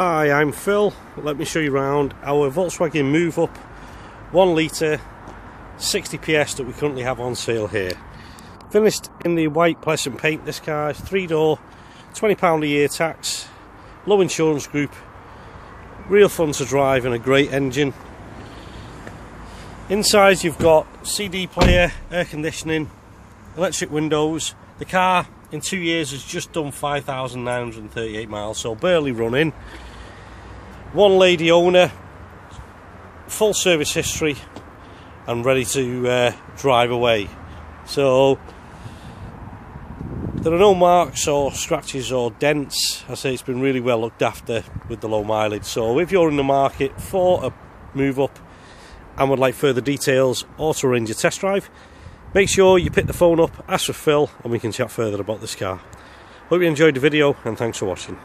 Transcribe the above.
Hi, I'm Phil. Let me show you around our Volkswagen Move Up 1 litre 60 PS that we currently have on sale here. Finished in the white pleasant paint, this car, is 3 door, £20 a year tax, low insurance group, real fun to drive and a great engine. Inside you've got CD player, air conditioning, electric windows. The car in two years has just done 5,938 miles, so barely running. One lady owner, full service history, and ready to uh, drive away. So there are no marks or scratches or dents. I say it's been really well looked after with the low mileage. So if you're in the market for a move up and would like further details or to arrange a test drive, make sure you pick the phone up, ask for Phil, and we can chat further about this car. Hope you enjoyed the video and thanks for watching.